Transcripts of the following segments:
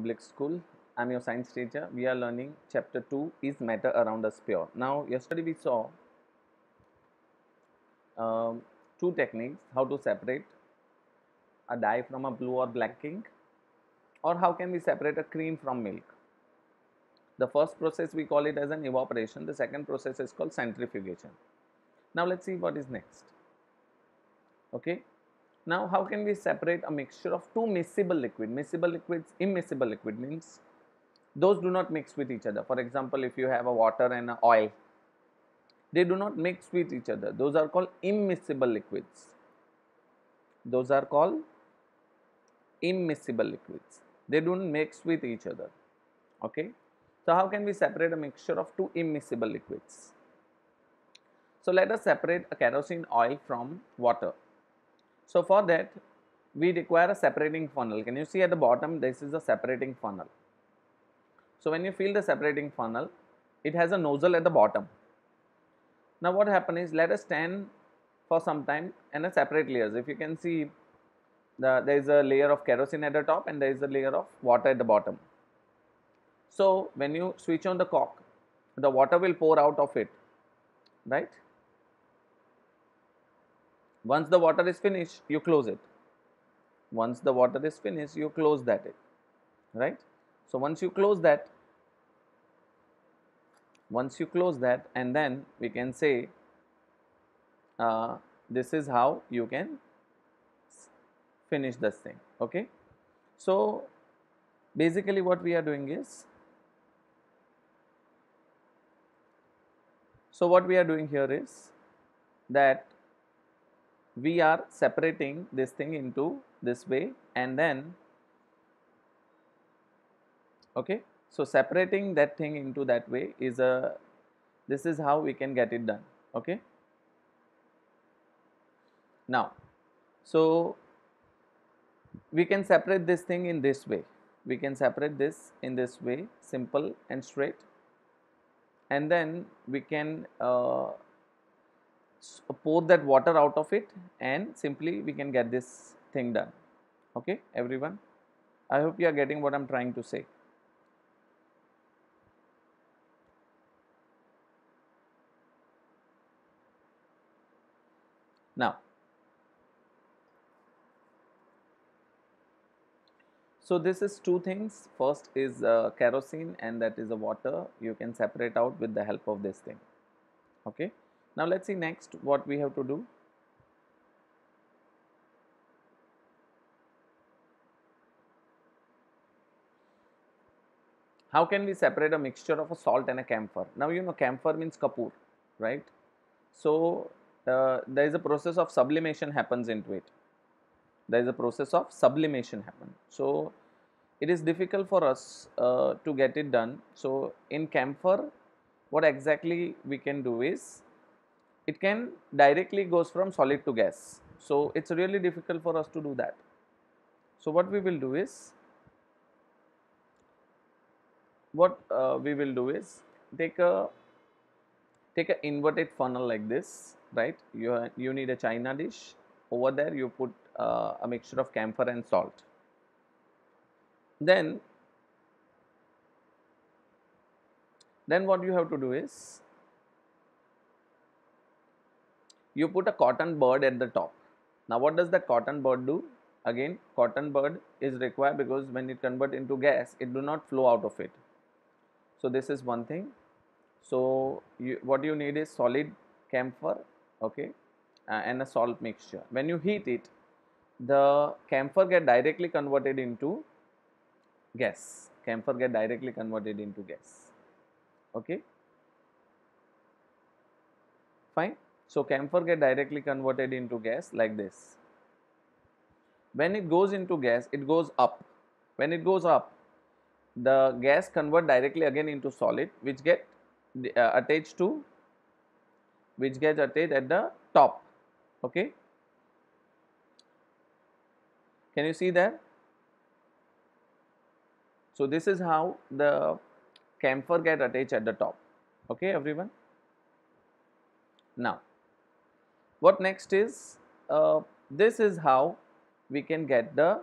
Public School. I'm your science teacher. We are learning chapter 2 is matter around us pure. Now, yesterday we saw um, two techniques how to separate a dye from a blue or black ink or how can we separate a cream from milk. The first process we call it as an evaporation, the second process is called centrifugation. Now, let us see what is next. Okay. Now, how can we separate a mixture of two miscible liquid? Miscible liquids, immiscible liquid means those do not mix with each other. For example, if you have a water and a oil, they do not mix with each other. Those are called immiscible liquids. Those are called immiscible liquids. They do not mix with each other. Okay. So, how can we separate a mixture of two immiscible liquids? So, let us separate a kerosene oil from water. So, for that we require a separating funnel. Can you see at the bottom this is a separating funnel. So, when you fill the separating funnel it has a nozzle at the bottom. Now, what happen is let us stand for some time and a separate layers. If you can see the, there is a layer of kerosene at the top and there is a layer of water at the bottom. So, when you switch on the cock the water will pour out of it right once the water is finished, you close it. Once the water is finished, you close that it, right. So, once you close that, once you close that and then we can say uh, this is how you can finish this thing, okay. So, basically what we are doing is, so what we are doing here is that we are separating this thing into this way and then okay? So separating that thing into that way is a this is how we can get it done okay? Now so we can separate this thing in this way. We can separate this in this way simple and straight. And then we can uh, pour that water out of it and simply we can get this thing done. Okay everyone? I hope you are getting what i'm trying to say. Now so this is two things. First is uh, kerosene and that is a water. You can separate out with the help of this thing. Okay now, let us see next what we have to do. How can we separate a mixture of a salt and a camphor? Now, you know camphor means kapoor, right. So, uh, there is a process of sublimation happens into it. There is a process of sublimation happen. So, it is difficult for us uh, to get it done. So, in camphor what exactly we can do is it can directly goes from solid to gas. So, it is really difficult for us to do that. So, what we will do is, what uh, we will do is take a take a inverted funnel like this right you you need a china dish over there you put uh, a mixture of camphor and salt then then what you have to do is you put a cotton bud at the top. Now, what does the cotton bud do? Again, cotton bud is required because when it convert into gas, it do not flow out of it. So, this is one thing. So, you, what you need is solid camphor, okay, uh, and a salt mixture. When you heat it, the camphor get directly converted into gas. Camphor get directly converted into gas, okay. Fine. So, camphor get directly converted into gas like this. When it goes into gas, it goes up. When it goes up, the gas convert directly again into solid which get uh, attached to which gets attached at the top. Okay. Can you see that? So, this is how the camphor get attached at the top. Okay, everyone. Now, what next is, uh, this is how we can get the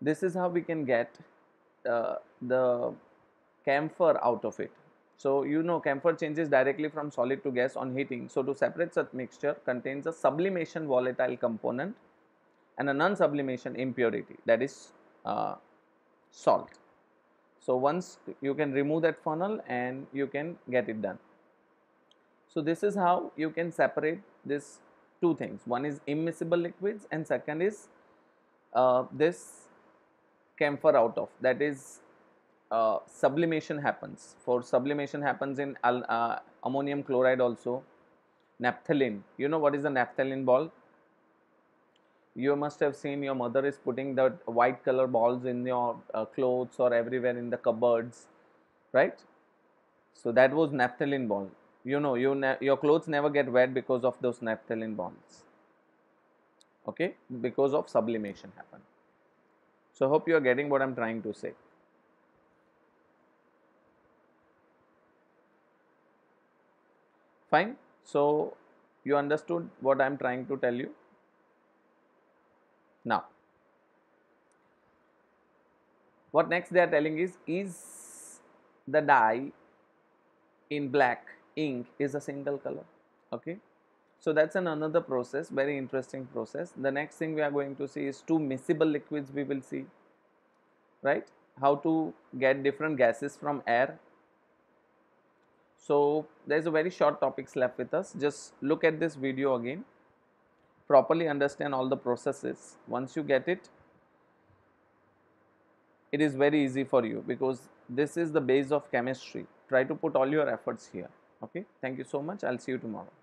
this is how we can get uh, the camphor out of it. So, you know camphor changes directly from solid to gas on heating. So, to separate such mixture contains a sublimation volatile component and a non-sublimation impurity that is uh, salt. So, once you can remove that funnel and you can get it done. So, this is how you can separate this two things. One is immiscible liquids and second is uh, this camphor out of that is uh, sublimation happens. For sublimation happens in uh, ammonium chloride also. Naphthalene you know what is the naphthalene ball? You must have seen your mother is putting the white color balls in your uh, clothes or everywhere in the cupboards right? So that was naphthalene ball you know you your clothes never get wet because of those naphthalene bonds. Okay? Because of sublimation happen. So hope you are getting what i'm trying to say. Fine? So you understood what i'm trying to tell you? Now, what next they are telling is, is the dye in black ink is a single color, okay. So, that is an another process, very interesting process. The next thing we are going to see is two miscible liquids we will see, right, how to get different gases from air. So, there is a very short topics left with us, just look at this video again properly understand all the processes once you get it it is very easy for you because this is the base of chemistry try to put all your efforts here okay? Thank you so much. I'll see you tomorrow